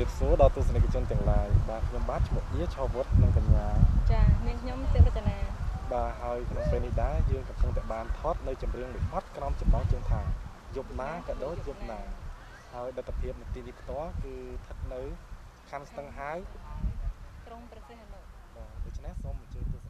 រាបសួរដល់ទស្សនិកជនទាំងឡាយបាទខ្ញុំបាទឈ្មោះអៀឆោវុតនិងកញ្ញាចានាងខ្ញុំទេវរចនាបាទហើយក្នុងពេលនេះដែរយើងកំពុងតែបានថតនៅចម្រៀងមួយបទក្រោមចំណងជើងថាយប់ណាក៏ដូចយប់ណាហើយលទ្ធភាពនាទីនេះផ្ទាល់គឺស្ថិតនៅខណ្ឌស្ទឹងហាវក្រុងព្រះសីហនុបាទដូច្នេះសូមអញ្ជើញទស្សនាដូចតទៅ